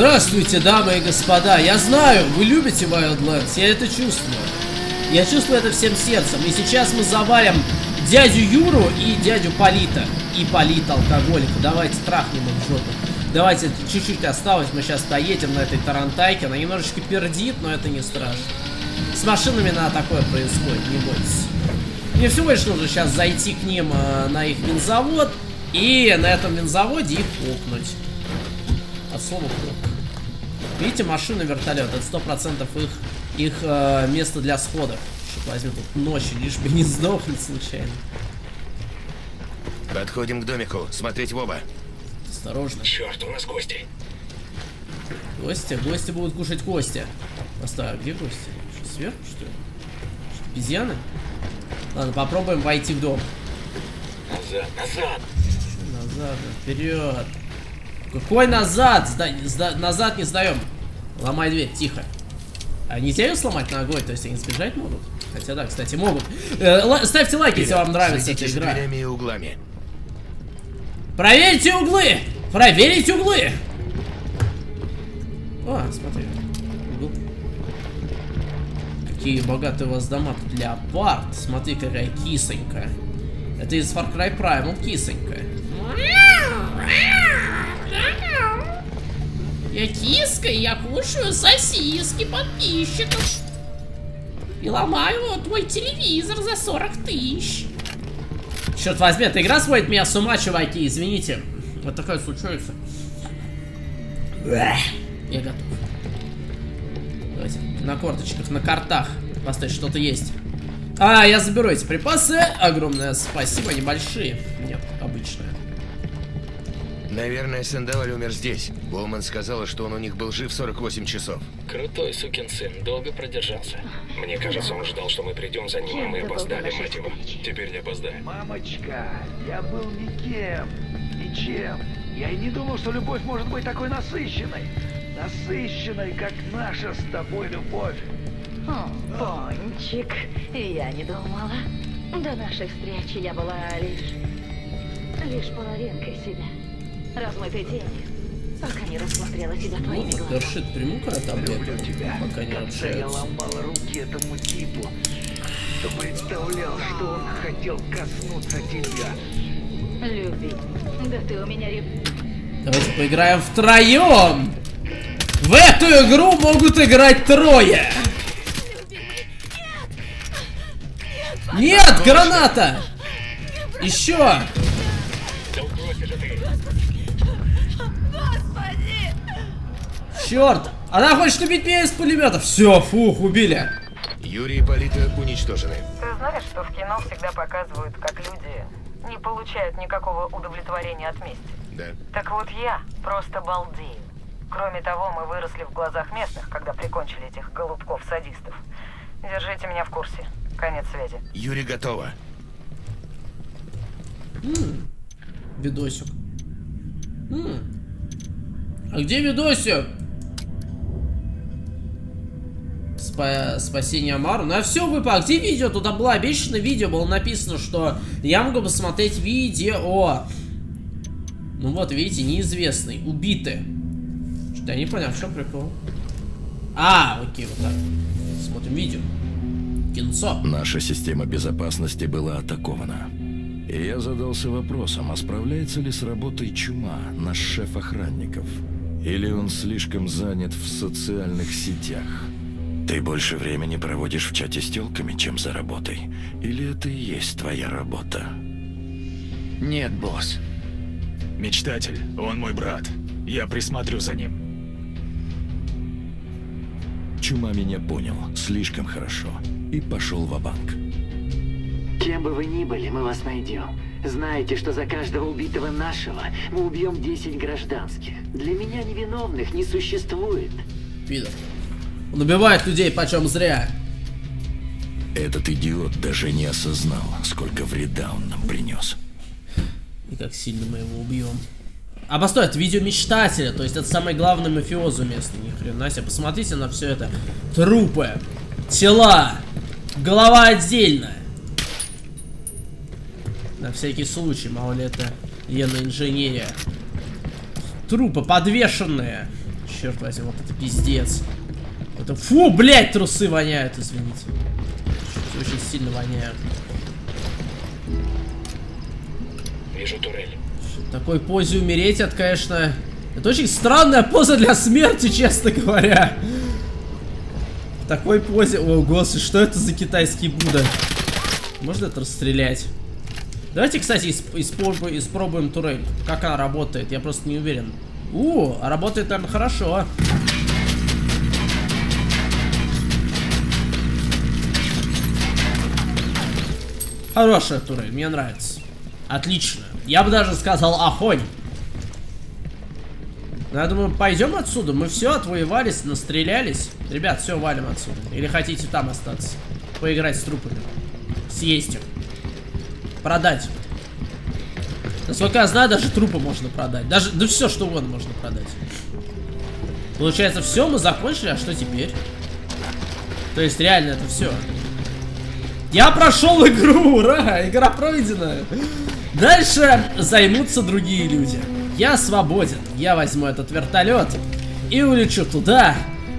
Здравствуйте, дамы и господа. Я знаю, вы любите Wildlands, я это чувствую. Я чувствую это всем сердцем. И сейчас мы завалим дядю Юру и дядю Полита. И Полита алкоголика. Давайте трахнем их в жопу. Давайте, чуть-чуть осталось, мы сейчас доедем на этой тарантайке. Она немножечко пердит, но это не страшно. С машинами на такое происходит, не бойтесь. Мне всего лишь нужно сейчас зайти к ним э, на их винзавод и на этом винзаводе их кукнуть. От слова кук. Видите, машина, вертолет, это сто процентов их, их э, место для сходов. Что возьму тут ночью, лишь бы не сдохнуть случайно. Подходим к домику, смотреть в оба. Осторожно. Черт, у нас гости. Гости, гости будут кушать кости. Постой, а где гости? Что, сверху, что ли? Что, обезьяны? Ладно, попробуем войти в дом. Назад, назад. Назад, вперед. Какой назад? Сда... Сда... Назад не сдаем. Ломай дверь, тихо. А нельзя ее сломать ногой, то есть они сбежать могут? Хотя да, кстати, могут. Э, ставьте лайки, если вам нравится эта игра. и углами. Проверьте углы! Проверить углы! О, смотри. Угол. Какие богатые у вас дома тут. Леопард. Смотри, какая кисонька. Это из Far Cry Primal кисонька. Я киска, и я кушаю сосиски подписчиков. И ломаю твой телевизор за 40 тысяч. Черт возьми, эта игра сводит меня с ума, чуваки, извините. Вот такое случается. Я готов. Давайте, на корточках, на картах. Поставить что-то есть. А, я заберу эти припасы. Огромное спасибо, небольшие. Нет. Наверное, Сандаль умер здесь. Боуман сказала, что он у них был жив 48 часов. Крутой сукин сын, долго продержался. Мне кажется, он ждал, что мы придем за ним, а мы опоздали, мать его. Теперь не опоздаем. Мамочка, я был никем, ничем. Я и не думал, что любовь может быть такой насыщенной. Насыщенной, как наша с тобой любовь. О, Пончик, я не думала. До нашей встречи я была лишь... лишь половинкой себя. Размытой тенью, пока не рассмотрела тебя твоими глазами. Доршит, приму-ка таблетку, Люблю тебя. пока не В конце я ломал руки этому типу. Кто представлял, что он хотел коснуться тебя. Люби, да ты у меня реб... Давайте поиграем втроем! В эту игру могут играть трое! Нет, граната! Еще! Черт! Она хочет убить меня из пулемета. Все, фух, убили. Юрий и Полита уничтожены. Ты знаешь, что в кино всегда показывают, как люди не получают никакого удовлетворения от мести? Да. Так вот я просто балдею. Кроме того, мы выросли в глазах местных, когда прикончили этих голубков-садистов. Держите меня в курсе. Конец связи. Юрий готова. Видосик. М. А где видосик? Спа- спасение Амару. Ну а все выпал. А где видео? Туда было обещано видео. Было написано, что я могу посмотреть видео. Ну вот, видите, неизвестный. Убиты. Что-то я не понял, в чем прикол. А, окей, вот так. Смотрим видео. Кинцо. Наша система безопасности была атакована. И я задался вопросом, а справляется ли с работой Чума, наш шеф охранников? Или он слишком занят в социальных сетях? Ты больше времени проводишь в чате с телками, чем за работой? Или это и есть твоя работа? Нет, босс. Мечтатель, он мой брат. Я присмотрю за ним. Чума меня понял слишком хорошо и пошел в банк Кем бы вы ни были, мы вас найдем. Знаете, что за каждого убитого нашего мы убьем 10 гражданских. Для меня невиновных не существует. Пидор. Он убивает людей почем зря. Этот идиот даже не осознал, сколько вреда он нам принес. И как сильно мы его убьем. А постой, это видео мечтателя, то есть это самый главный мафиозу местный, ни хрена себе. Посмотрите на все это. Трупы, тела, голова отдельно. На всякий случай, мало ли это военная инженерия. Трупы подвешенные. Черт возьми, вот это пиздец. Это фу, блядь, трусы воняют, извините. Очень сильно воняют. Вижу турель. В такой позе умереть, это, конечно... Это очень странная поза для смерти, честно говоря. В такой позе... О, господи, что это за китайский Будда? Можно это расстрелять? Давайте, кстати, исп испробуем, испробуем турель. Как она работает, я просто не уверен. У, а работает, наверное, хорошо. Хорошая турель, мне нравится. Отлично. Я бы даже сказал охонь. Ну, я думаю, пойдем отсюда. Мы все отвоевались, настрелялись. Ребят, все, валим отсюда. Или хотите там остаться? Поиграть с трупами. Съесть их. Продать. Насколько я знаю, даже трупы можно продать. Даже, да все, что угодно можно продать. Получается, все, мы закончили, а что теперь? То есть, реально, это все. Я прошел игру, ура! Игра пройдена. Дальше займутся другие люди. Я свободен. Я возьму этот вертолет и улечу туда,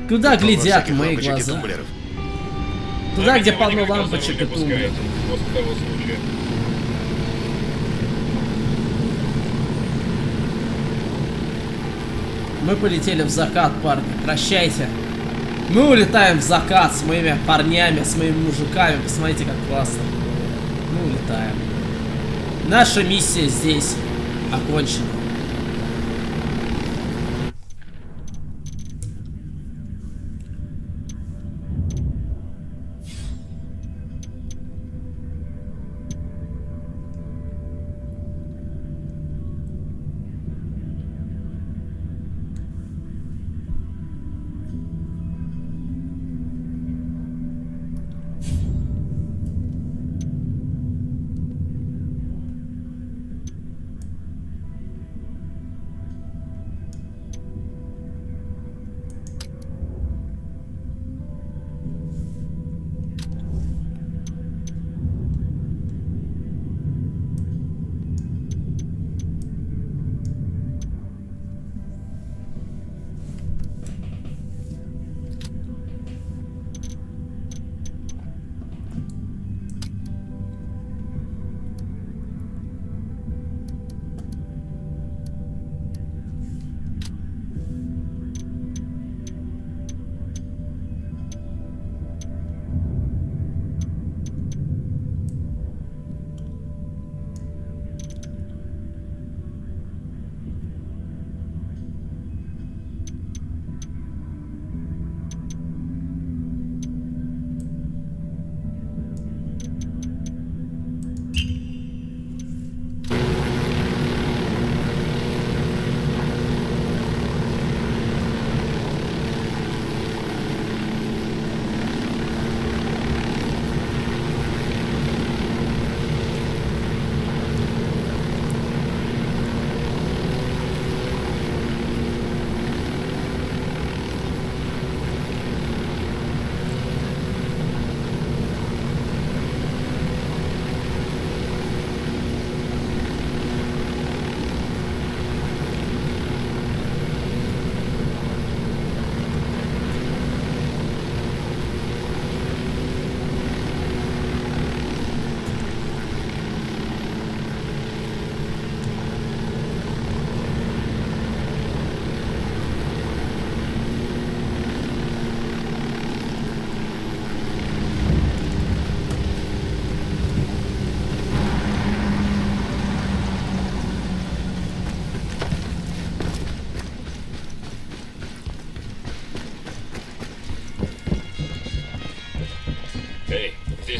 куда глядят мои глаза. Туда, где полно лампочек и тумблеров. Мы полетели в закат, парни. Прощайте. Мы улетаем в закат с моими парнями, с моими мужиками. Посмотрите, как классно. Мы улетаем. Наша миссия здесь окончена.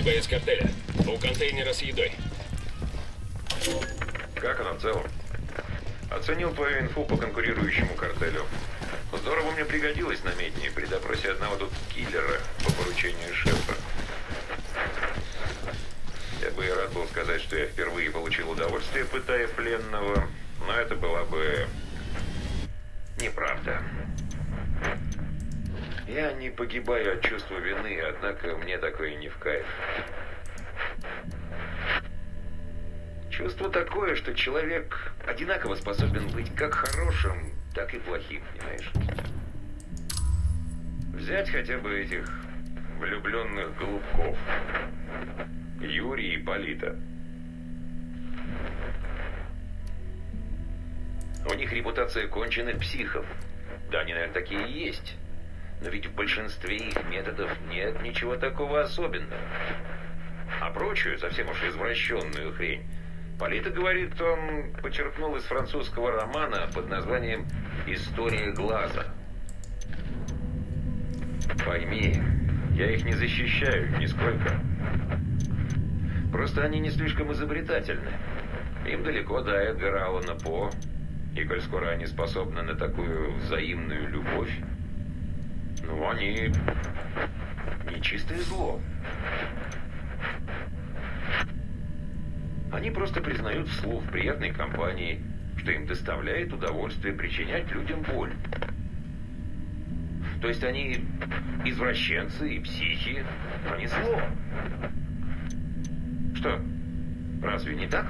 Здесь боец картеля. У контейнера с едой. Как она в целом? Оценил твою инфу по конкурирующему картелю. Здорово мне пригодилось на медне при допросе одного тут киллера по поручению шефа. Я бы и рад был сказать, что я впервые получил удовольствие, пытая пленного, но это была бы неправда. Я не погибаю от чувства вины, однако мне такое не в кайф. Чувство такое, что человек одинаково способен быть как хорошим, так и плохим, понимаешь? Взять хотя бы этих влюбленных голубков. Юрий и Полита. У них репутация конченых психов. Да, они, наверное, такие и есть. Но ведь в большинстве их методов нет ничего такого особенного. А прочую, совсем уж извращенную хрень, Полита говорит, он почерпнул из французского романа под названием «История глаза». Пойми, я их не защищаю нисколько. Просто они не слишком изобретательны. Им далеко до Эдгара Аллана По. И коль скоро они способны на такую взаимную любовь, ну, они не чистое зло. Они просто признают вслух в приятной компании, что им доставляет удовольствие причинять людям боль. То есть они извращенцы и психи, а не зло. Что, разве не так?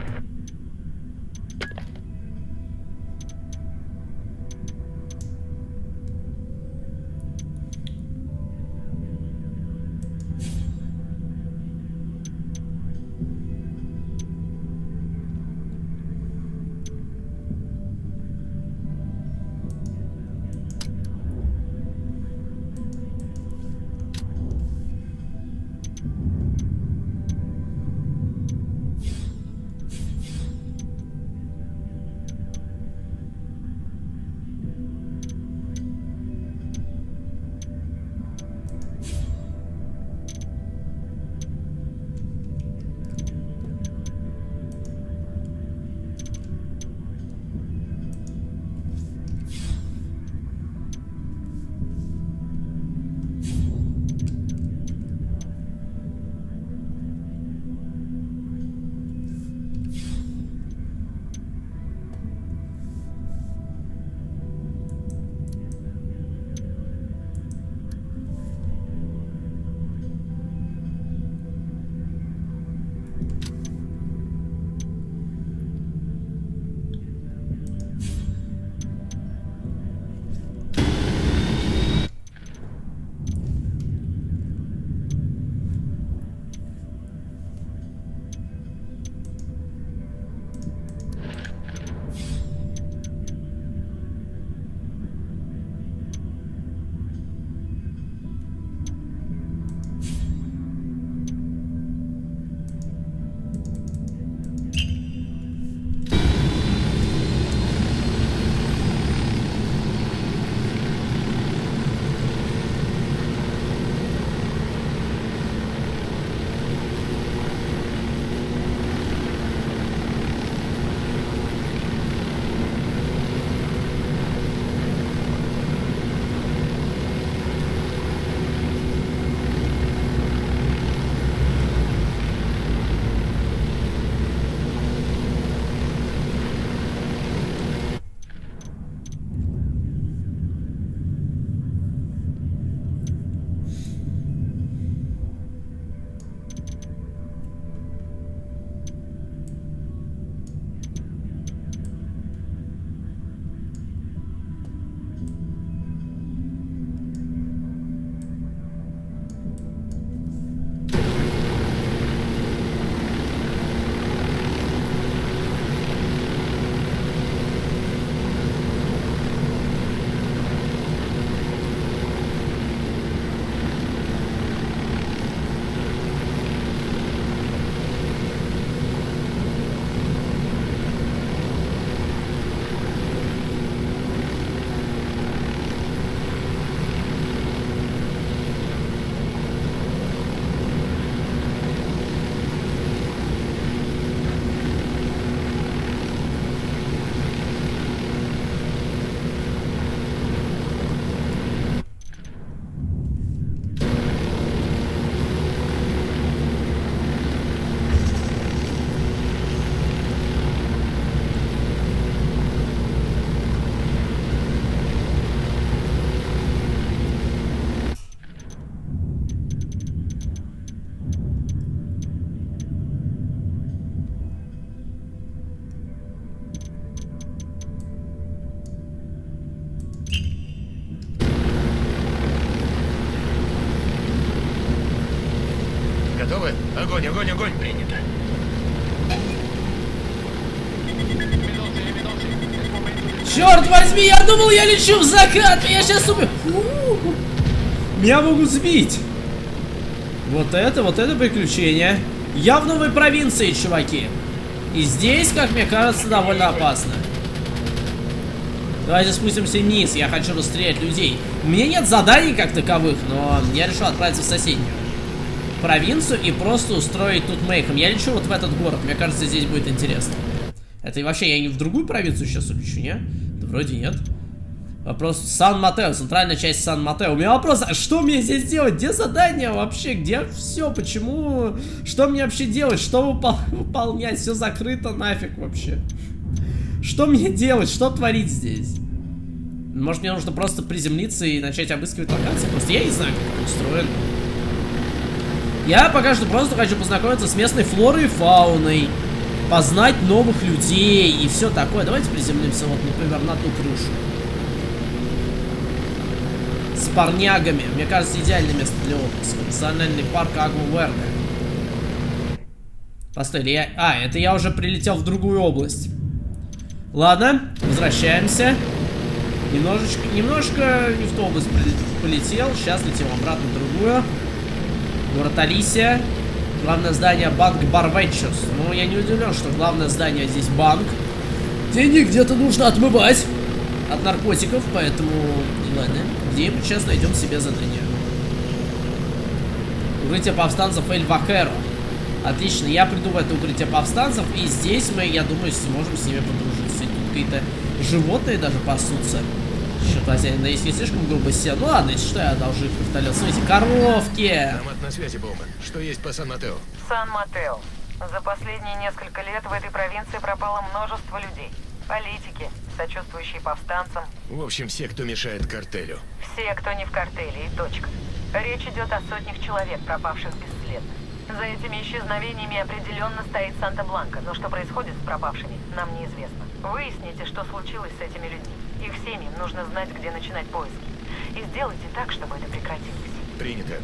Огонь, огонь! Принято. Черт возьми, я думал, я лечу в закат, меня сейчас убьют. Меня могут сбить. Вот это, вот это приключение. Я в новой провинции, чуваки. И здесь, как мне кажется, довольно опасно. Давайте спустимся вниз, я хочу расстрелять людей. У меня нет заданий как таковых, но я решил отправиться в соседнюю провинцию и просто устроить тут мейхом. Я лечу вот в этот город, мне кажется, здесь будет интересно. Это и вообще я не в другую провинцию сейчас улечу, не? Да вроде нет. Вопрос Сан-Матео, центральная часть Сан-Матео. У меня вопрос, а что мне здесь делать? Где задание вообще? Где все? Почему? Что мне вообще делать? Что выпол выполнять? Все закрыто нафиг вообще. Что мне делать? Что творить здесь? Может мне нужно просто приземлиться и начать обыскивать локации? Просто я не знаю, как это устроено. Я пока что просто хочу познакомиться с местной флорой и фауной. Познать новых людей и все такое. Давайте приземлимся вот, например, на ту крышу. С парнягами. Мне кажется, идеальное место для отпуска. Национальный парк Агу-Верде. Постой, я... А, это я уже прилетел в другую область. Ладно, возвращаемся. Немножечко, немножко не в ту область полетел. Сейчас летим обратно в другую. Город Алисия. Главное здание банк Барвенчус. Ну, я не удивлен, что главное здание здесь банк. Денег где-то нужно отмывать от наркотиков, поэтому, ладно, где-нибудь сейчас найдем себе задание. Укрытие повстанцев Эль Вакеро. Отлично, я приду в это укрытие повстанцев, и здесь мы, я думаю, сможем с ними подружиться. Тут какие-то животные даже пасутся. Что-то хозяин, если слишком грубо себя. Ну ладно, если что, я одолжу их вертолет. Смотрите, коровки! Томат на связи, Боуман. Что есть по Сан-Матео? Сан-Матео. За последние несколько лет в этой провинции пропало множество людей. Политики, сочувствующие повстанцам. В общем, все, кто мешает картелю. Все, кто не в картеле, и точка. Речь идет о сотнях человек, пропавших бесследно. За этими исчезновениями определенно стоит Санта-Бланка, но что происходит с пропавшими, нам неизвестно. Выясните, что случилось с этими людьми. Их семьям нужно знать, где начинать поиски. И сделайте так, чтобы это прекратилось. Принято.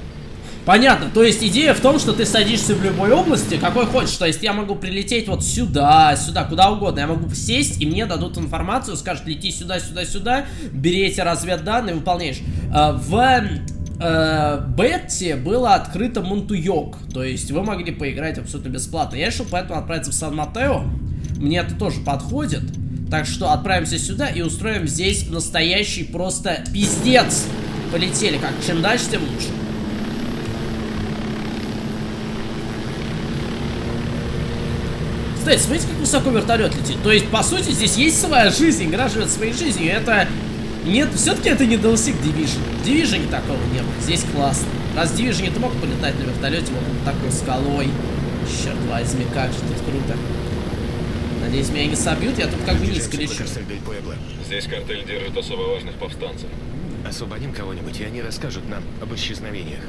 Понятно, то есть идея в том, что ты садишься в любой области, какой хочешь, то есть я могу прилететь вот сюда, сюда, куда угодно, я могу сесть, и мне дадут информацию, скажут, лети сюда, сюда, сюда, бери эти разведданные, выполняешь. А, в э, Бетте было открыто Монтуйок, то есть вы могли поиграть абсолютно бесплатно. Я решил поэтому отправиться в Сан-Матео, мне это тоже подходит. Так что отправимся сюда и устроим здесь настоящий просто пиздец. Полетели, как чем дальше, тем лучше. Кстати, смотрите, как высоко вертолет летит. То есть, по сути, здесь есть своя жизнь, игра живет своей жизнью. Это... Нет, все-таки это не DLC к Division. В Division такого не было. Здесь классно. Раз в Division ты мог полетать на вертолете вот такой скалой. Черт возьми, как же тут круто. Надеюсь, меня не собьют, я тут как бы низко лечу. Здесь картель держит особо важных повстанцев. Освободим кого-нибудь, и они расскажут нам об исчезновениях.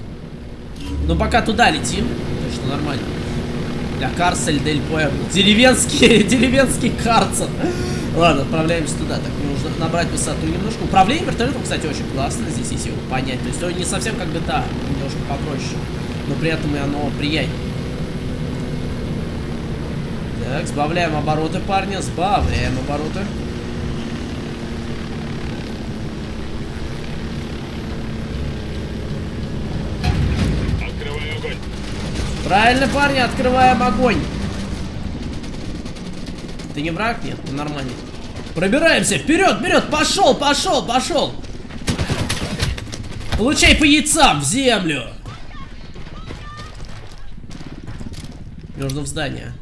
Ну, пока туда летим, так что нормально. Для Карсель Дель Пуэбло. Деревенский, деревенский карцер. Ладно, отправляемся туда. Так, мне нужно набрать высоту немножко. Управление вертолетом, кстати, очень классно здесь, если его понять. То есть он не совсем как бы, да, немножко попроще. Но при этом и оно приятнее. Так, сбавляем обороты, парни, сбавляем обороты. Открываю огонь. Правильно, парни, открываем огонь. Ты не враг? Нет, ты нормальный. Пробираемся, вперед, вперед, пошел, пошел, пошел. Получай по яйцам в землю. Нужно в здание.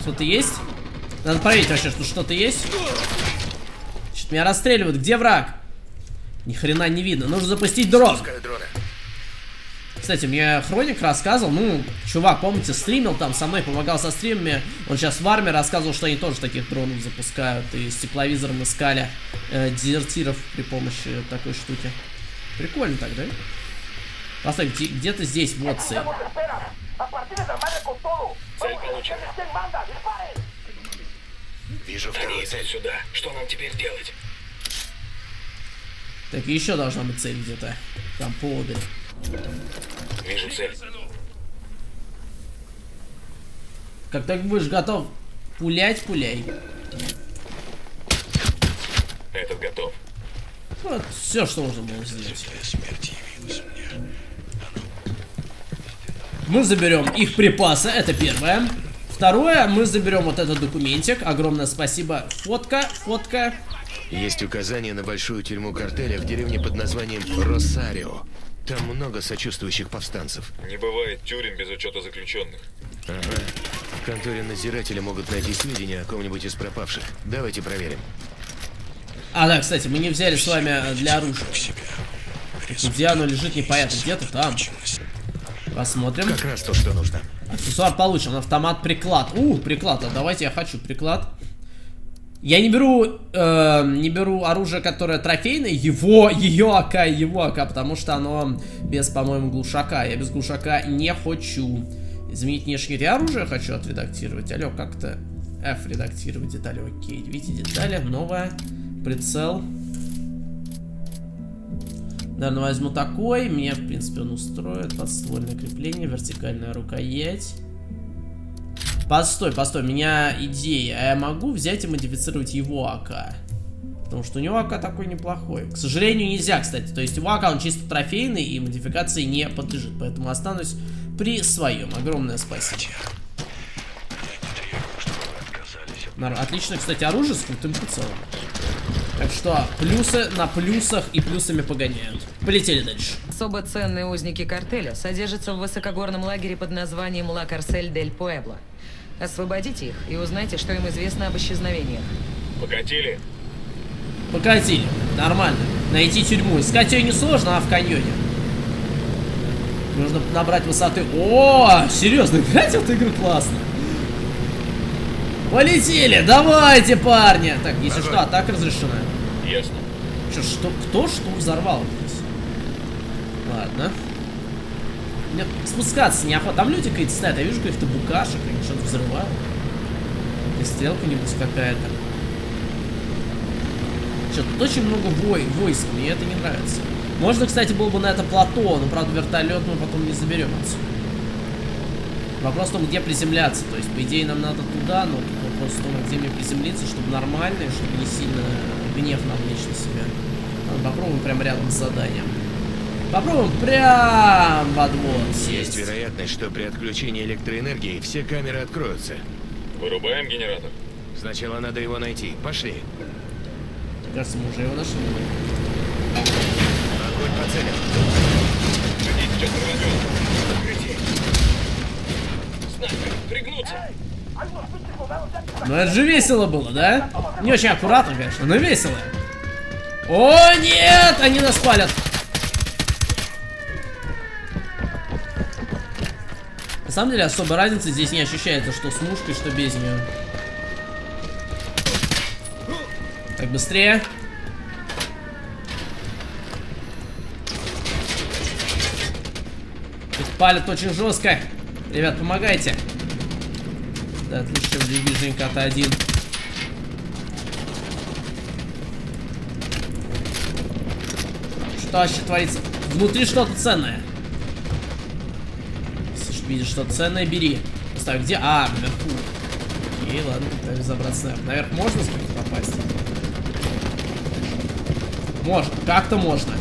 Что-то есть? Надо проверить вообще, что что-то есть. Что-то меня расстреливают. Где враг? Ни хрена не видно. Нужно запустить дрон. Кстати, мне Хроник рассказывал, ну, чувак, помните, стримил там со мной, помогал со стримами. Он сейчас в армии рассказывал, что они тоже таких дронов запускают. И с тепловизором искали э, дезертиров при помощи такой штуки. Прикольно так, да? Постой, где- где-то здесь вот цель. Цель получена. Вижу вторую цель. сюда. Что нам теперь делать? Так, еще должна быть цель где-то. Там поодаль. Вижу цель. Как только будешь готов пулять, пуляй. Этот готов. Вот все, что можно было сделать. Мы заберем их припасы, это первое. Второе, мы заберем вот этот документик. Огромное спасибо. Фотка, фотка. Есть указание на большую тюрьму картеля в деревне под названием Росарио. Там много сочувствующих повстанцев. Не бывает тюрем без учета заключенных. Ага. В конторе надзирателя могут найти сведения о ком-нибудь из пропавших. Давайте проверим. А, да, кстати, мы не взяли с вами э, для оружия. Где оно лежит, непонятно. Где-то там. Посмотрим. Как раз то, что нужно. Аксессуар получен. Автомат приклад. У, приклад. А давайте я хочу приклад. Я не беру, э, не беру оружие, которое трофейное, его, ее АК, его АК, потому что оно без, по-моему, глушака. Я без глушака не хочу. Изменить внешний вид оружия хочу отредактировать. Алло, как-то F редактировать детали. Окей, видите детали, новое. Прицел. Наверное, возьму такой. Мне, в принципе, он устроит. Подствольное крепление, вертикальная рукоять. Постой, постой, у меня идея. А я могу взять и модифицировать его АК? Потому что у него АК такой неплохой. К сожалению, нельзя, кстати. То есть его АК, он чисто трофейный и модификации не подлежит. Поэтому останусь при своем. Огромное спасибо. Отлично, кстати, оружие с крутым прицелом. Так что плюсы на плюсах и плюсами погоняют. Полетели дальше. Особо ценные узники картеля содержатся в высокогорном лагере под названием Ла Карсель дель Пуэбло. Освободите их и узнайте, что им известно об исчезновениях. Покатили? Покатили. Нормально. Найти тюрьму. Искать ее несложно, а в каньоне. Нужно набрать высоты. О, серьезно, играть в эту игру классно. Полетели, давайте, парни. Так, если что, атака разрешена. Ясно. Что, что, кто что взорвал здесь? Ладно. Мне спускаться неохота. Там люди какие-то стоят, я вижу каких-то букашек, они что-то взрывают. И стрелка-нибудь какая-то. Что, тут очень много вой войск, мне это не нравится. Можно, кстати, было бы на это плато, но, правда, вертолет мы потом не заберем отсюда. Вопрос в том, где приземляться. То есть, по идее, нам надо туда, но тут в том, где мне приземлиться, чтобы нормально, и чтобы не сильно гнев навлечь на себя. Ладно, попробуем прямо рядом с заданием. Попробуем прям во двор Есть вероятность, что при отключении электроэнергии все камеры откроются. Вырубаем генератор. Сначала надо его найти. Пошли. Мне кажется, мы уже его нашли. Огонь по целям. Идите, сейчас. Прикрытие. Снайпер, пригнуться. Ну это же весело было, да? Не очень аккуратно, конечно, но весело. О, нет! Они нас палят. На самом деле особой разницы здесь не ощущается, что с мушкой, что без нее. Так, быстрее. Тут палят очень жестко. Ребят, помогайте. Да, отлично, Division от 1. Что вообще творится? Внутри что-то ценное. Если видишь что-то ценное, бери. Поставь, где? А, наверху. Окей, ладно, пытаюсь забраться наверх. Наверх можно сколько попасть? Можно, как-то можно.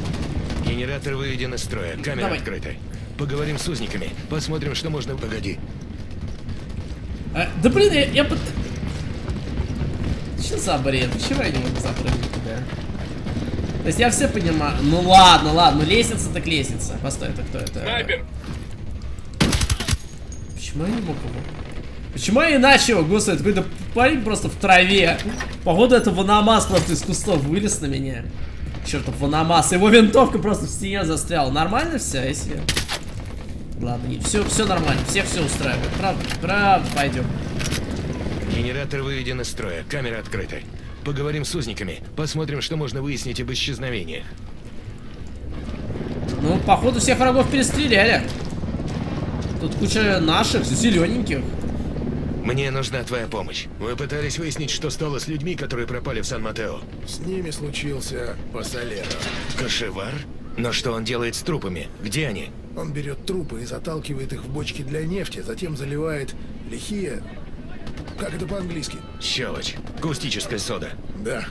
Генератор выведен из строя, камера Давай. открыта. Поговорим с узниками, посмотрим, что можно... Погоди. А, да блин, я, я под... Что за бред? Почему я не могу запрыгнуть туда? То есть я все понимаю. Ну ладно, ладно, ну лестница так лестница. Постой, это кто это? Снайпер. Почему я не мог его? Почему я иначе его? Господи, какой-то парень просто в траве. Походу это Ваномас просто из кустов вылез на меня. Чертов Ваномас. Его винтовка просто в стене застряла. Нормально все, если... Ладно, не, все, все нормально, всех все устраивает. Правда, правда, пойдем. Генератор выведен из строя, камера открыта. Поговорим с узниками, посмотрим, что можно выяснить об исчезновениях. Ну, походу, всех врагов перестреляли. Тут куча наших, зелененьких. Мне нужна твоя помощь. Мы пытались выяснить, что стало с людьми, которые пропали в Сан-Матео. С ними случился Пассалера. Кошевар? Но что он делает с трупами? Где они? Он берет трупы и заталкивает их в бочки для нефти, затем заливает лихие... Как это по-английски? Щелочь. Каустическая сода. Да.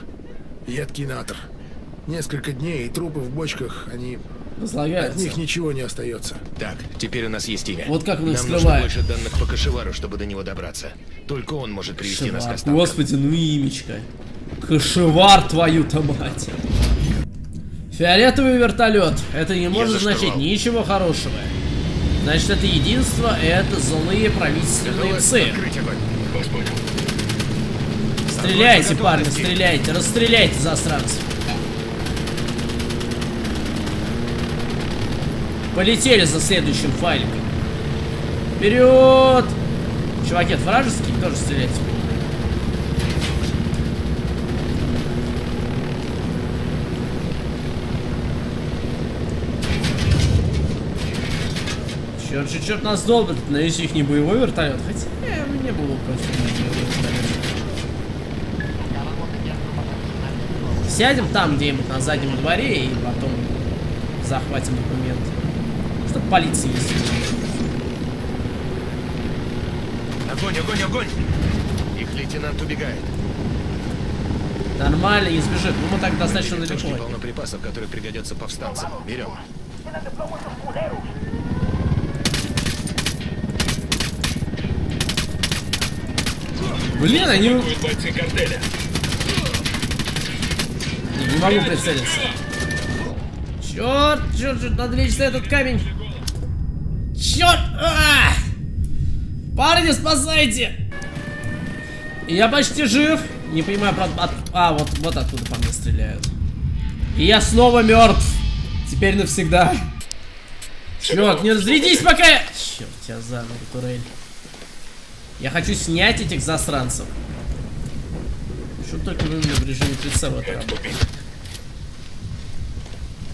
Едкий натр. Несколько дней, и трупы в бочках, они... Разлагаются. От них ничего не остается. Так, теперь у нас есть имя. Вот как он их Нам нужно скрывает. больше данных по кошевару, чтобы до него добраться. Только он может привести нас к останкам. Господи, ну имечко. Кошевар твою-то мать. Фиолетовый вертолет. Это не может за значить штурвал. ничего хорошего. Значит, это единство, это злые правительственные псы. Стреляйте, парни, стреляйте, расстреляйте засранцев. Полетели за следующим файликом. Вперед! Чуваки, это вражеские, тоже стреляйте. Черт, черт, нас долбят. Надеюсь, их не боевой вертолет. Хотя, э, мне было просто не боевой вертолет. Сядем там где-нибудь на заднем дворе и потом захватим документы. Чтоб полиции есть. Огонь, огонь, огонь! Их лейтенант убегает. Нормально, не сбежит. Ну мы так достаточно далеко. Полно припасов, которые пригодятся повстанцам. Берем. Блин, они... Не, могу прицелиться. Черт, черт, черт, надо лечь на этот камень. Черт! А! Парни, спасайте! Я почти жив. Не понимаю, правда, от- А, вот, вот оттуда по мне стреляют. И я снова мертв. Теперь навсегда. Черт, не разрядись пока я... Черт, тебя за турель. Я хочу снять этих засранцев. Что только вы мне в режиме прицела это работает.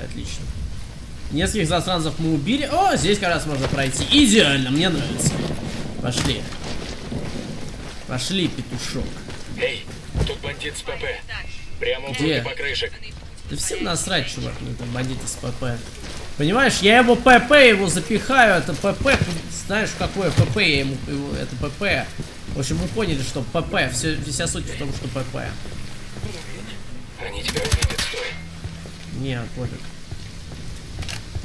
Отлично. Нескольких засранцев мы убили. О, здесь как раз можно пройти. Идеально, мне нравится. Пошли. Пошли, петушок. Эй, тут бандит с ПП. Прямо Где? входа покрышек. Да всем насрать, чувак, ну там бандиты с ПП. Понимаешь, я его ПП его запихаю, это ПП, знаешь, какое ПП я ему, его- это ПП. В общем, мы поняли, что ПП, все, вся суть в том, что ПП. Они тебя увидят, стой. Не, пофиг.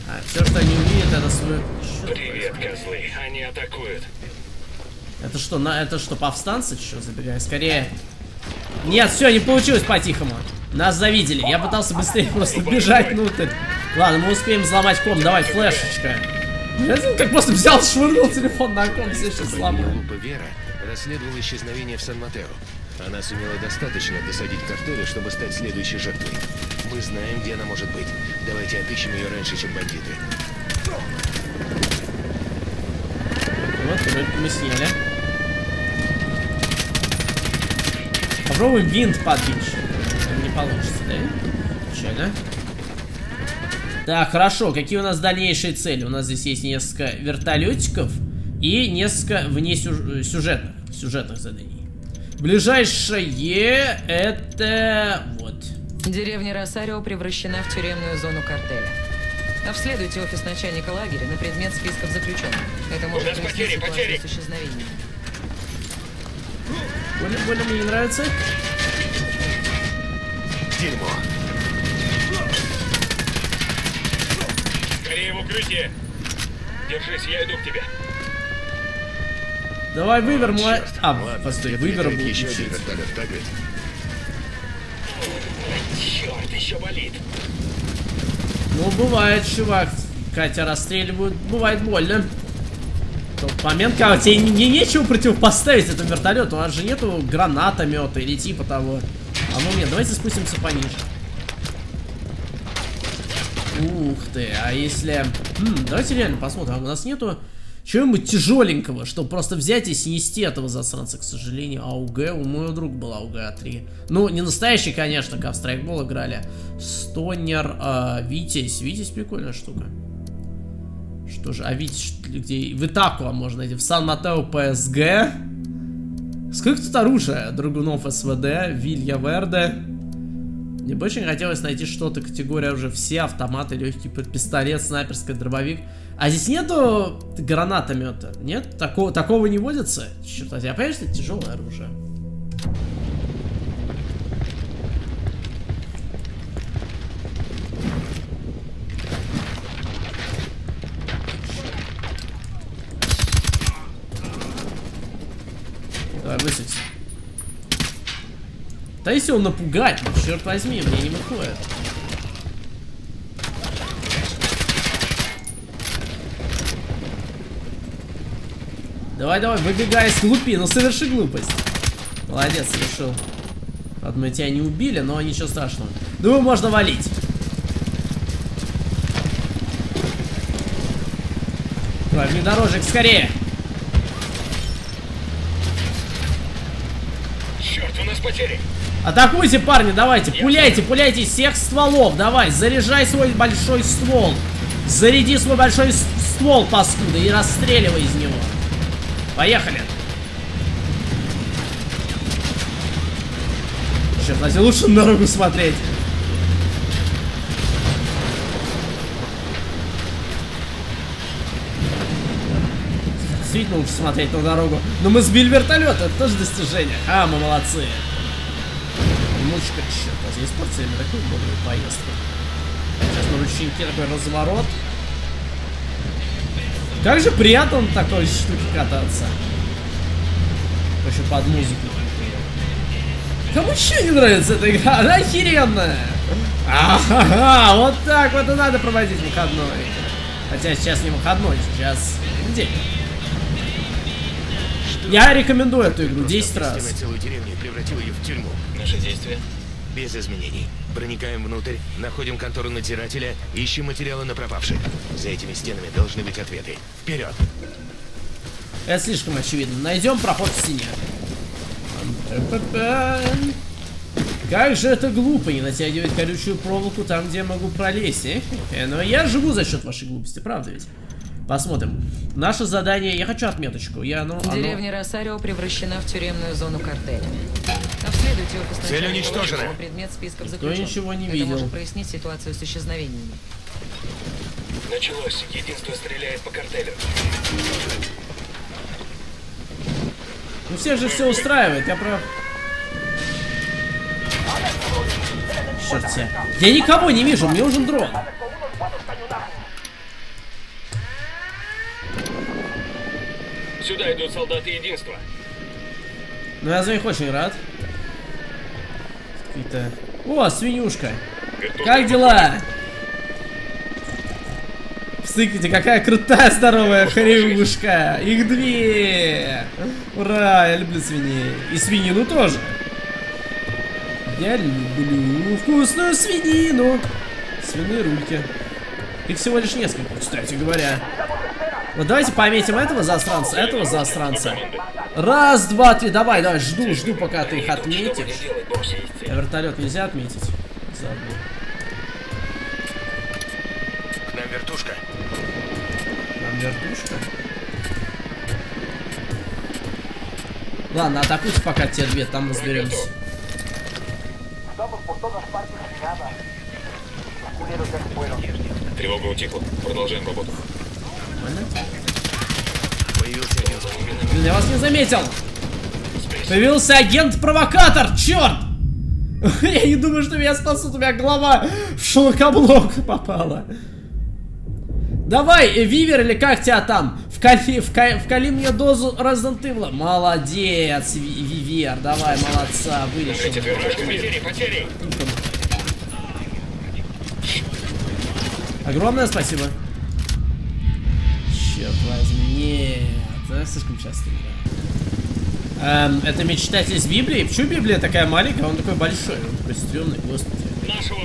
А, все, что они увидят, это свой... Чё Привет, козлы. Они атакуют. Это что, на, это что, повстанцы? Что, забегай, скорее. Нет, все, не получилось по-тихому. Нас завидели. Я пытался быстрее просто бежать внутрь. Ладно, мы успеем взломать ком. Давай, флешечка. Я как просто взял, швырнул телефон на ком, все сейчас сломаю. Группа Вера расследовала исчезновение в Сан-Матео. Она сумела достаточно досадить картелю, чтобы стать следующей жертвой. Мы знаем, где она может быть. Давайте отыщем ее раньше, чем бандиты. Вот, вроде мы сняли. Попробуем винт подбить. Не получится, да? Печально. Так, хорошо. Какие у нас дальнейшие цели? У нас здесь есть несколько вертолетиков и несколько вне сюж- сюжетных, сюжетных заданий. Ближайшее это вот. Деревня Росарио превращена в тюремную зону картеля. Обследуйте офис начальника лагеря на предмет списков заключенных. Это может прояснить потери, потери. Больно, больно мне не нравится. Дерьмо. Скорее в укрытие. Держись, я иду к тебе. Давай вывер, мой... А, Ладно, постой, вывер будет еще один вертолет, так ведь? Черт, еще болит. Ну, бывает, чувак. Катя расстреливают, бывает больно. Тот момент, когда тебе не, не- нечего противопоставить этому вертолету, у нас же нету гранатомета или типа того. А ну нет, давайте спустимся пониже. Ух ты, а если... М, давайте реально посмотрим, а у нас нету чего-нибудь тяжеленького, чтобы просто взять и снести этого засранца, к сожалению. АУГ, у моего друга был АУГ А3. Ну, не настоящий, конечно, как страйкбол играли. Стонер, а, Витязь. Витязь прикольная штука. Что же, а Витязь, где? В Итакуа можно найти. В Сан-Матео ПСГ. Сколько тут оружия? Драгунов СВД, Вилья Верде. Мне бы очень хотелось найти что-то, категория уже все, автоматы, легкий пистолет, снайперский дробовик. А здесь нету гранатомета, нет? Такого, такого не водится? Черт возьми, а понимаешь, это тяжелое оружие. Давай, высадься. Да если он напугать, ну черт возьми, мне не выходит. Давай, давай, выбегай с глупи, ну соверши глупость. Молодец, совершил. Ладно, мы тебя не убили, но ничего страшного. Думаю, можно валить. Давай, внедорожник, скорее. Черт, у нас потери. Атакуйте, парни, давайте, пуляйте, пуляйте всех стволов, давай, заряжай свой большой ствол. Заряди свой большой ствол, паскуда, и расстреливай из него. Поехали. Черт, возьми, лучше на дорогу смотреть. Действительно лучше смотреть на дорогу. Но мы сбили вертолет, это тоже достижение. А, мы молодцы. Немножечко, черт, а здесь порция на такую бодрую поездку. Сейчас на ручейке такой разворот. Как же приятно на такой штуке кататься. Еще под музыку. Кому еще не нравится эта игра? Она охеренная. Ага, вот так вот и надо проводить выходной. Хотя сейчас не выходной, сейчас день. Я рекомендую эту игру 10 раз. целую деревню и превратил ее в тюрьму. Наши действия? Без изменений. Проникаем внутрь, находим контору надзирателя, ищем материалы на пропавших. За этими стенами должны быть ответы. Вперед! Это слишком очевидно. Найдем проход в стене. Как же это глупо не натягивать колючую проволоку там, где я могу пролезть, э? э но я живу за счет вашей глупости, правда ведь? Посмотрим. Наше задание... Я хочу отметочку. Я, ну, оно... Деревня Росарио превращена в тюремную зону картеля. Обследуйте его по Цель уничтожена. Предмет списков заключенных. ничего не Это видел. может прояснить ситуацию с исчезновениями. Началось. Единство стреляет по картелю. Ну всех же все устраивает, я прав. Черт тебя. Я никого не вижу, мне нужен дрон. Сюда идут солдаты единства. Ну я за них очень рад. Какие-то... О, свинюшка. Как дела? Смотрите, какая крутая здоровая хрюшка. Их две. Ура, я люблю свиней. И свинину тоже. Я люблю вкусную свинину. Свиные рульки. Их всего лишь несколько, кстати говоря. Вот давайте пометим этого засранца, этого засранца. Раз, два, три. Давай, давай, жду, жду, пока ты их отметишь. А вертолет нельзя отметить? Забыл. К нам вертушка. Нам вертушка. Ладно, атакуйте пока те две, там разберемся. Тревога утихла. Продолжаем работу. Появился. Блин, я вас не заметил! Появился агент-провокатор, черт! Я не думаю, что меня спасут, у меня голова в шлакоблок попала. Давай, э, Вивер или как тебя там? Вкали, вка, вкали мне дозу Resident Evil. Молодец, Ви- Вивер, давай, молодца, вылечил. Потери, потери. Огромное спасибо. Черт возьми, нет, это слишком часто играю. Эм, это мечтатель из Библии? Почему Библия такая маленькая, а он такой большой? Он такой стрёмный, господи. Нашего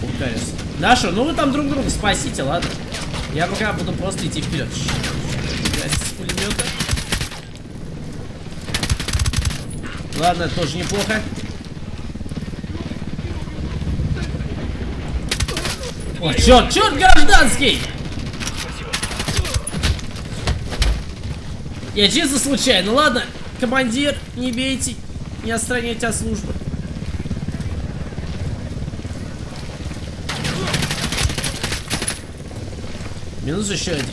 бухарец. Наша, ну вы там друг друга спасите, ладно? Я пока буду просто идти вперед. С пулемета. Ладно, это тоже неплохо. О, черт, черт гражданский! Я чисто случайно, ну ладно? Командир, не бейте, не отстраняйте от службы. Минус еще один.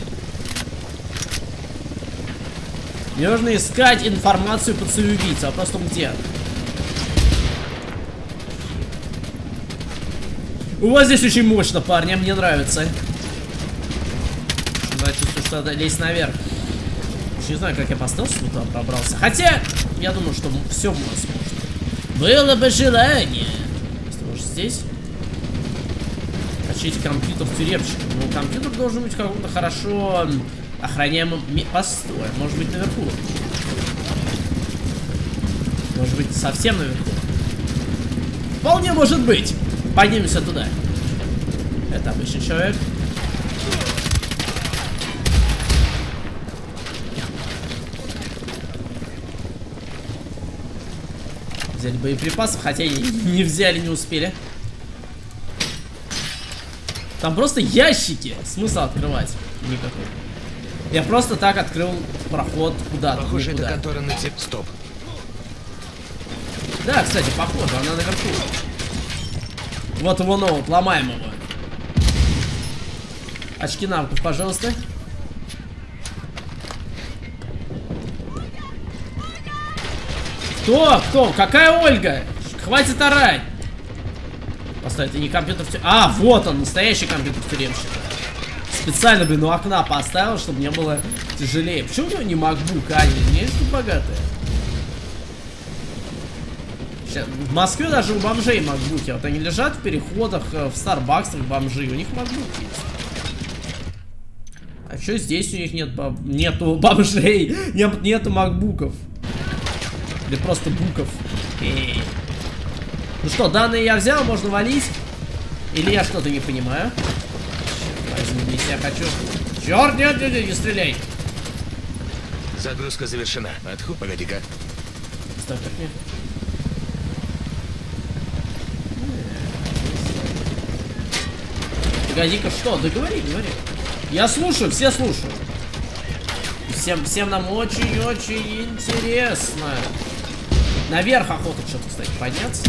Нужно искать информацию по убийце, а просто где? У вас здесь очень мощно, парни, мне нравится. Я чувствую, что надо лезть наверх. Уж не знаю, как я по стелсу туда пробрался. Хотя, я думаю, что все возможно. Было бы желание. Если может здесь. Качать компьютер тюремщика. Ну, компьютер должен быть как-то хорошо охраняемым... Постой, может быть наверху. Может быть совсем наверху. Вполне может быть. Поднимемся туда. Это обычный человек. Взяли боеприпасов, хотя и не взяли, не успели. Там просто ящики. Смысл открывать? Никакой. Я просто так открыл проход куда-то. Похоже, это контора на цепь. Стоп. Да, кстати, похоже, она наверху. Вот его ноут, ломаем его. Очки навыков, пожалуйста. Кто? Кто? Какая Ольга? Хватит орать. Постой, это не компьютер А, вот он, настоящий компьютер тюремщика. Специально, блин, у окна поставил, чтобы мне было тяжелее. Почему у него не MacBook, а не, не богатая? В Москве даже у бомжей макбуки. Вот они лежат в переходах, э, в Старбаксах бомжи. У них макбук есть. А что здесь у них нет боб... нету бомжей? Нет, нету макбуков. Или просто буков. Эй. Ну что, данные я взял, можно валить? Или я что-то не понимаю? Возьми, я хочу. Черт, нет, нет, нет, не стреляй. Загрузка завершена. Отху, погоди-ка. Стой, так нет. Погоди-ка, что? Да говори, говори. Я слушаю, все слушают. Всем, всем нам очень-очень интересно. Наверх охота что-то, кстати, подняться.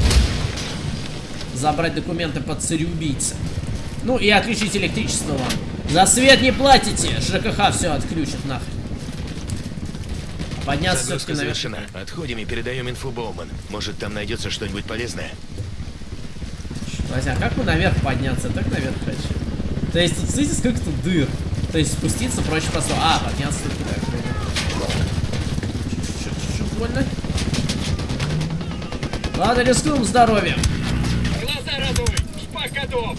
Забрать документы под цареубийца. Ну и отключить электричество вам. За свет не платите! ЖКХ все отключит нахрен. Подняться все-таки завершена. Отходим и передаем инфу Боуман. Может, там найдется что-нибудь полезное? Вася, а как мы наверх подняться? Так наверх хочу. То есть тут, смотрите, сколько тут дыр. То есть спуститься проще просто. А, подняться только так. Чуть-чуть больно. Ладно, рискуем здоровьем. Глаза разуй! Шпак готов!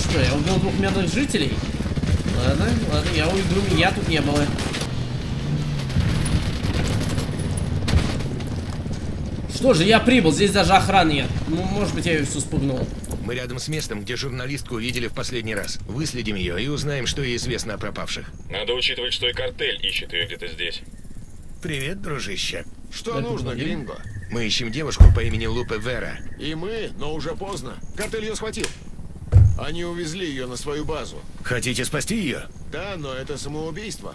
Что, я убил двух мирных жителей? Ладно, ладно, я уйду, меня тут не было. Что же, я прибыл, здесь даже охраны нет. Ну, может быть, я ее все спугнул. Мы рядом с местом, где журналистку увидели в последний раз. Выследим ее и узнаем, что ей известно о пропавших. Надо учитывать, что и картель ищет ее где-то здесь. Привет, дружище. Что Это нужно, Гринго? Мы ищем девушку по имени Лупе Вера. И мы, но уже поздно. Картель ее схватил. Они увезли ее на свою базу. Хотите спасти ее? Да, но это самоубийство.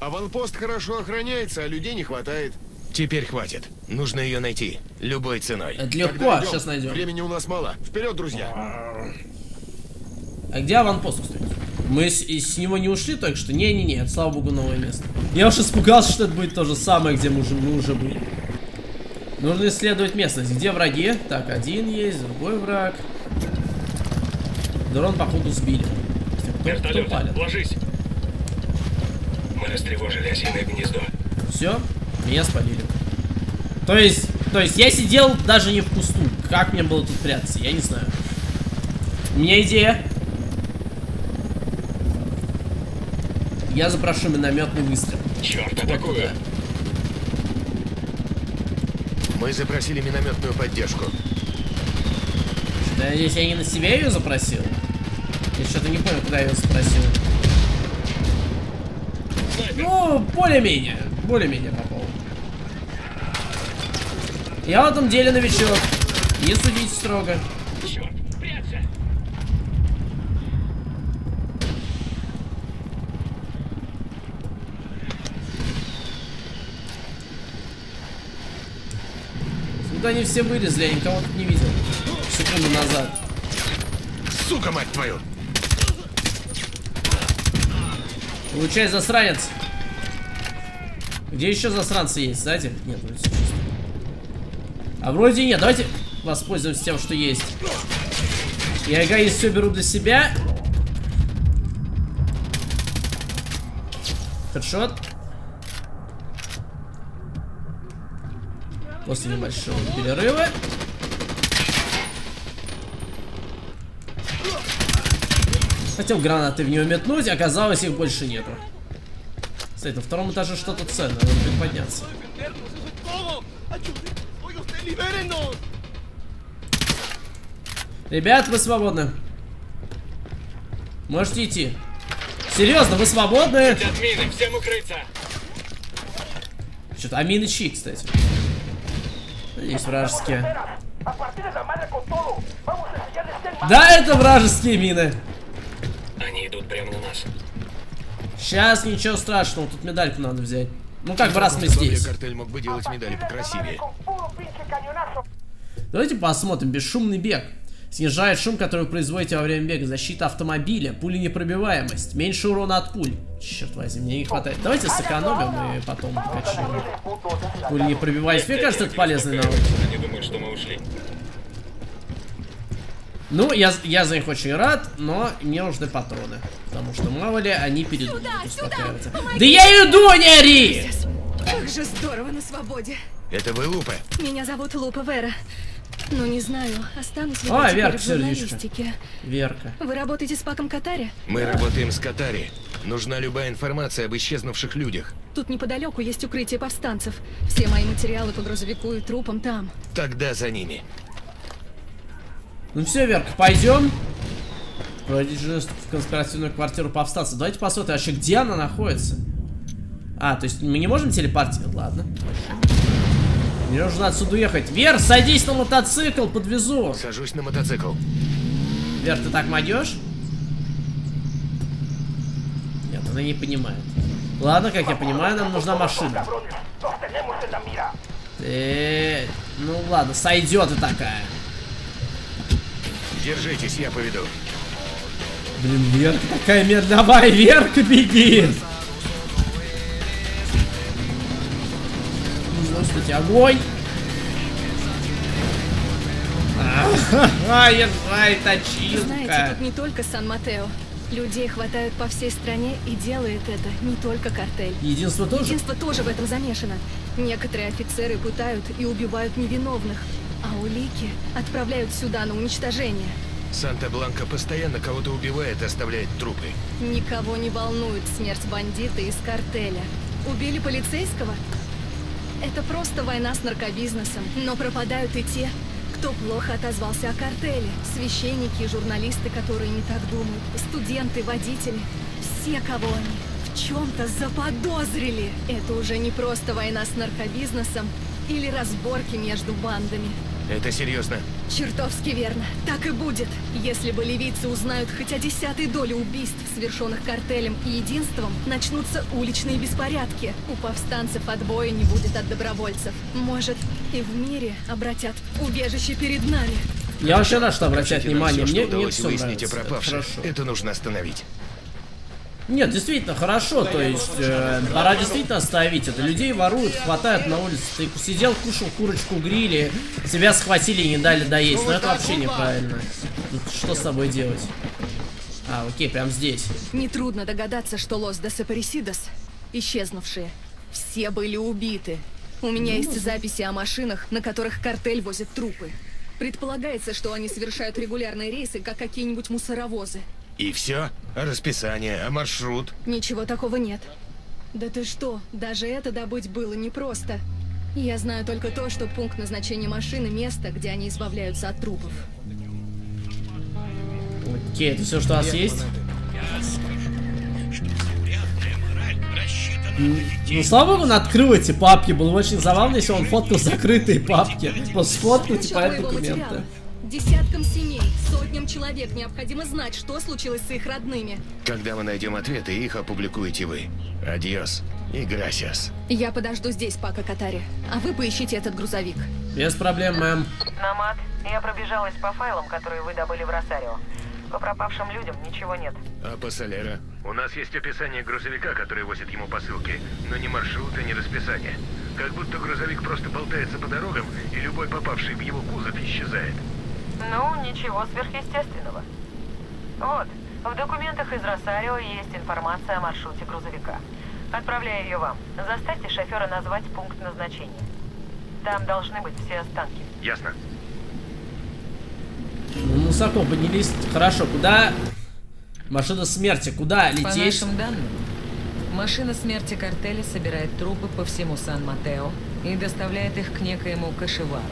Аванпост хорошо охраняется, а людей не хватает. Теперь хватит. Нужно ее найти. Любой ценой. Это легко, сейчас найдем. Времени у нас мало. Вперед, друзья. А где аванпост, кстати? Мы с, с него не ушли только что? Не-не-не, слава богу, новое место. Я уж испугался, что это будет то же самое, где мы уже, мы уже были. Нужно исследовать местность. Где враги? Так, один есть, другой враг. Дрон, походу, сбили. Вертолет, ложись. Мы растревожили осиное гнездо. Все, меня спалили. То есть, то есть я сидел даже не в кусту. Как мне было тут прятаться, я не знаю. У меня идея. Я запрошу минометный выстрел. Черт, атакую. Мы запросили минометную поддержку. Да, надеюсь, я не на себя ее запросил. Я что-то не понял, куда я ее запросил. Ну, более-менее. Более-менее. Я в этом деле новичок. Не судите строго. Черт, прячься! Куда они все вылезли, я никого тут не видел. Секунду назад. Сука, мать твою! Получай, засранец. Где еще засранцы есть? Сзади? Нет, вроде. А вроде нет. Давайте воспользуемся тем, что есть. Я эгоист все беру для себя. Хедшот. После небольшого перерыва. Хотел гранаты в нее метнуть, оказалось их больше нету. Кстати, на втором этаже что-то ценное, надо подняться. Ребят, вы свободны. Можете идти. Серьезно, вы свободны? Всем укрыться. Что-то, а мины чьи, кстати? Есть вражеские. Да, это вражеские мины. Они идут прямо на нас. Сейчас ничего страшного, тут медальку надо взять. Ну как бы раз мы здесь. Картель мог бы делать медали покрасивее. Давайте посмотрим. Бесшумный бег. Снижает шум, который вы производите во время бега. Защита автомобиля. Пули непробиваемость. Меньше урона от пуль. Черт возьми, мне не хватает. Давайте сэкономим и потом покачаем. Пули непробиваемость. Мне кажется, это полезный навык. Они думают, что мы ушли. Ну, я, я за них очень рад, но мне нужны патроны. Потому что, мало ли, они передумают успокаиваться. Да я иду, не ори! Как же здорово на свободе. Это вы, Лупа? Меня зовут Лупа Вера. Ну, не знаю, останусь ли А, я Верка, в журналистике. Верка. Вы работаете с Паком Катари? Мы работаем с Катари. Нужна любая информация об исчезнувших людях. Тут неподалеку есть укрытие повстанцев. Все мои материалы по грузовику и трупам там. Тогда за ними. Ну все, Верка, пойдем. Проводить жену в конспиративную квартиру повстанцев. Давайте посмотрим, вообще где она находится. А, то есть мы не можем телепортировать? Ладно. Мне нужно отсюда уехать. Вер, садись на мотоцикл, подвезу. Сажусь на мотоцикл. Вер, ты так могешь? Нет, она не понимает. Ладно, как я понимаю, нам нужна машина. Э, ну ладно, сойдет и такая. Держитесь, я поведу. Блин, Верка такая медленная. Давай, Верка, беги! Нужно, кстати, огонь. А, езжай, Знаете, точилка. тут не только Сан-Матео. Людей хватают по всей стране и делает это не только картель. Единство тоже? Единство тоже в этом замешано. Некоторые офицеры пытают и убивают невиновных, а улики отправляют сюда на уничтожение. Санта-Бланка постоянно кого-то убивает и оставляет трупы. Никого не волнует смерть бандита из картеля. Убили полицейского? Это просто война с наркобизнесом. Но пропадают и те, кто плохо отозвался о картеле. Священники и журналисты, которые не так думают. Студенты, водители. Все, кого они в чем-то заподозрили. Это уже не просто война с наркобизнесом или разборки между бандами. Это серьезно. Чертовски верно. Так и будет. Если боливийцы узнают хоть о десятой доле убийств, совершенных картелем и единством, начнутся уличные беспорядки. У повстанцев отбоя не будет от добровольцев. Может, и в мире обратят убежище перед нами. Я вообще рад, что обращать Покажите внимание. Мне, удалось все выяснить нравится. Пропавших. Хорошо. Это нужно остановить. Нет, действительно, хорошо, то есть, э, пора действительно остановить это. Людей воруют, хватают на улице. Ты сидел, кушал курочку, грили, тебя схватили и не дали доесть. Но это вообще неправильно. Что с тобой делать? А, окей, прям здесь. Нетрудно догадаться, что Лос де Сапарисидос, исчезнувшие, все были убиты. У меня есть записи о машинах, на которых картель возит трупы. Предполагается, что они совершают регулярные рейсы, как какие-нибудь мусоровозы. И все? А расписание, а маршрут? Ничего такого нет. Да ты что, даже это добыть было непросто. Я знаю только то, что пункт назначения машины – место, где они избавляются от трупов. Окей, это все, что у нас есть? Ну, слава богу, он открыл эти папки. Было бы очень забавно, если он фоткал закрытые папки. Просто Учет понять моего документы. Десяткам семей, человек необходимо знать, что случилось с их родными. Когда мы найдем ответы, их опубликуете вы. Адьос и грасиас. Я подожду здесь, Пака Катари, а вы поищите этот грузовик. Без проблем, мэм. Намат, я пробежалась по файлам, которые вы добыли в Росарио. По пропавшим людям ничего нет. А по Солера? У нас есть описание грузовика, который возит ему посылки, но ни маршрута, ни расписания. Как будто грузовик просто болтается по дорогам, и любой попавший в его кузов исчезает. Ну, ничего сверхъестественного. Вот, в документах из Росарио есть информация о маршруте грузовика. Отправляю ее вам. Заставьте шофера назвать пункт назначения. Там должны быть все останки. Ясно. Ну, высоко поднялись. Хорошо, куда... Машина смерти, куда По лететь? нашим данным, машина смерти картеля собирает трупы по всему Сан-Матео и доставляет их к некоему Кашевару.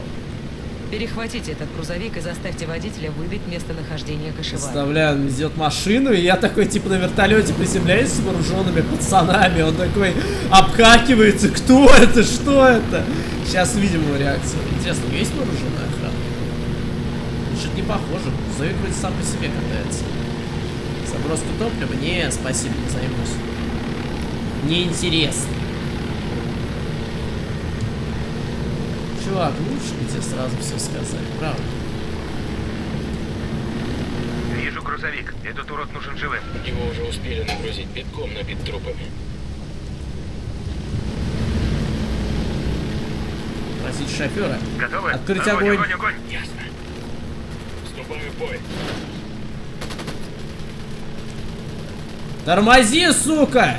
Перехватите этот грузовик и заставьте водителя выдать местонахождение Кашевара. Представляю, он везет машину, и я такой, типа, на вертолете приземляюсь с вооруженными пацанами. Он такой обкакивается. Кто это? Что это? Сейчас увидим его реакцию. Интересно, есть вооруженная охрана? Что-то не похоже. Грузовик вроде сам по себе катается. Заброску топлива? Не, спасибо, не займусь. Неинтересно. Чувак, лучше бы тебе сразу все сказать, правда? Вижу грузовик. Этот урод нужен живым. Его уже успели нагрузить битком набит трупами. Просить шофера. Готовы? Открыть огонь, огонь. огонь, огонь. Ясно. Вступаю в бой. Тормози, сука!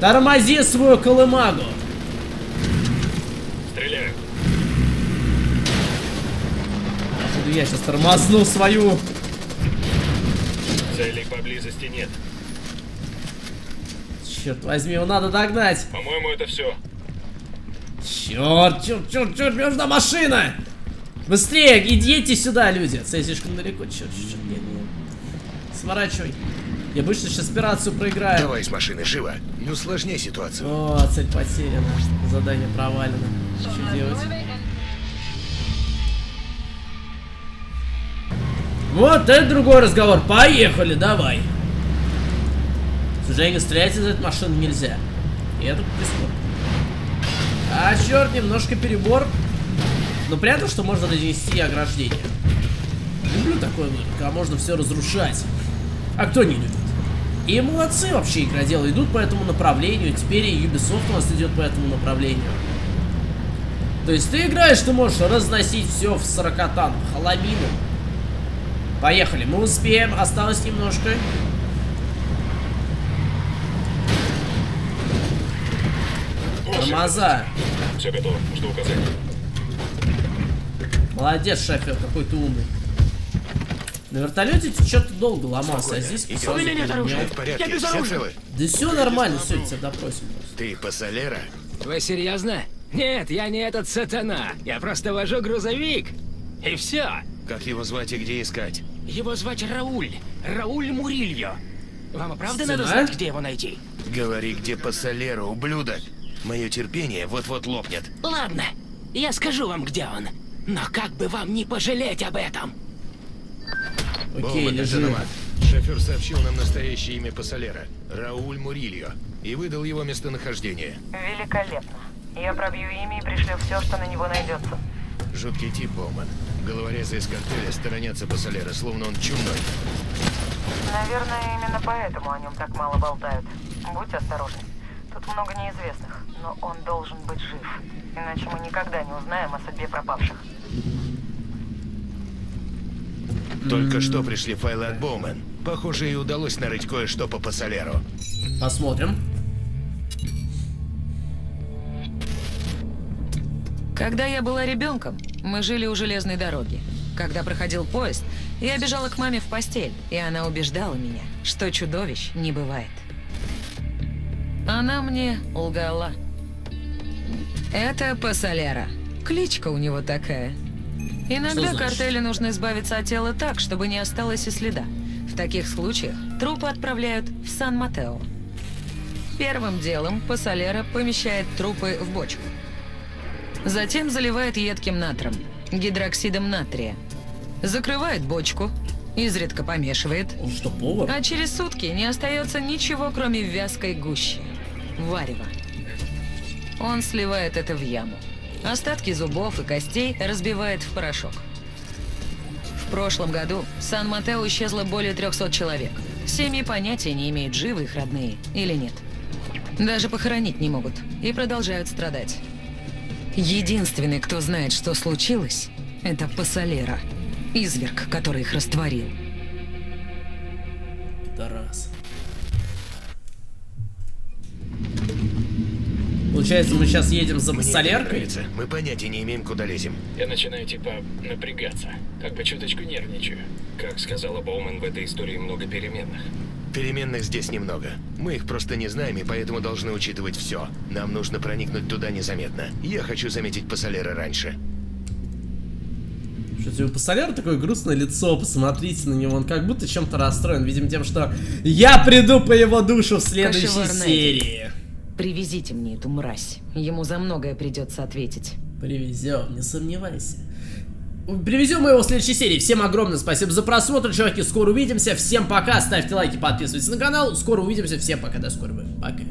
Тормози свою колымагу! Стреляю. Походу, Я сейчас тормозну свою. Целей поблизости нет. Черт возьми, его надо догнать. По-моему, это все. Черт, черт, черт, черт, мне нужна машина! Быстрее, идите сюда, люди. Цель слишком далеко, черт, черт, черт, не, не. Сворачивай. Я быстро сейчас операцию проиграю. Давай с машины, живо. Не усложняй ситуацию. О, цель потеряна. Задание провалено. Что делать? Вот это другой разговор. Поехали, давай. К сожалению, стрелять из этой машины нельзя. И это прискорбно. А, черт, немножко перебор. Но приятно, что можно разнести ограждение. Люблю такое, когда можно все разрушать. А кто не любит? И молодцы вообще игроделы, идут по этому направлению. Теперь и Ubisoft у нас идет по этому направлению. То есть ты играешь, ты можешь разносить все в сорокотан, в холомину. Поехали, мы успеем, осталось немножко. Тормоза. Все готово. Жду указаний. Молодец, шофер, какой ты умный. На вертолете что-то долго ломался, а здесь Идем. У меня нет оружия. В порядке, Я без оружия. Да все нормально, все, тебя допросим. Ты по Солера? Вы серьезно? Нет, я не этот сатана. Я просто вожу грузовик. И все. Как его звать и где искать? Его звать Рауль. Рауль Мурильо. Вам и правда надо Сцена? знать, где его найти? Говори, где по Солеру, ублюдок. Мое терпение вот-вот лопнет. Ладно, я скажу вам, где он. Но как бы вам не пожалеть об этом? Окей, лежи. Шофер сообщил нам настоящее имя Пассалера. Рауль Мурильо. И выдал его местонахождение. Великолепно. Я пробью имя и пришлю все, что на него найдется. Жуткий тип, Боуман. Головорезы из картеля сторонятся Пассалера, словно он чумной. Наверное, именно поэтому о нем так мало болтают. Будь осторожен. Тут много неизвестных, но он должен быть жив. Иначе мы никогда не узнаем о судьбе пропавших. Только что пришли файлы от Боумен. Похоже, и удалось нарыть кое-что по Пассалеру. Посмотрим. Когда я была ребенком, мы жили у железной дороги. Когда проходил поезд, я бежала к маме в постель, и она убеждала меня, что чудовищ не бывает. Она мне лгала. Это Пассалера. Кличка у него такая. Иногда картелю нужно избавиться от тела так, чтобы не осталось и следа. В таких случаях трупы отправляют в Сан-Матео. Первым делом Пассалера помещает трупы в бочку. Затем заливает едким натром, гидроксидом натрия. Закрывает бочку, изредка помешивает. Он что, повар? А через сутки не остается ничего, кроме вязкой гущи. Варева. Он сливает это в яму. Остатки зубов и костей разбивает в порошок. В прошлом году в Сан-Матео исчезло более 300 человек. Семьи понятия не имеют, живы их родные или нет. Даже похоронить не могут и продолжают страдать. Единственный, кто знает, что случилось, это Пассалера, изверг, который их растворил. Тарас. Получается, мы сейчас едем за соляркой? Мы понятия не имеем, куда лезем. Я начинаю типа напрягаться. Как бы чуточку нервничаю. Как сказала Боумен, в этой истории много переменных. Переменных здесь немного. Мы их просто не знаем, и поэтому должны учитывать все. Нам нужно проникнуть туда незаметно. Я хочу заметить Пассалера раньше. Что у Пассалера такое грустное лицо, посмотрите на него, он как будто чем-то расстроен, видимо тем, что я приду по его душу в следующей найден. серии. Привезите мне эту мразь. Ему за многое придется ответить. Привезем, не сомневайся. Привезем мы его в следующей серии. Всем огромное спасибо за просмотр, чуваки. Скоро увидимся. Всем пока. Ставьте лайки, подписывайтесь на канал. Скоро увидимся. Всем пока. До скорого. Пока.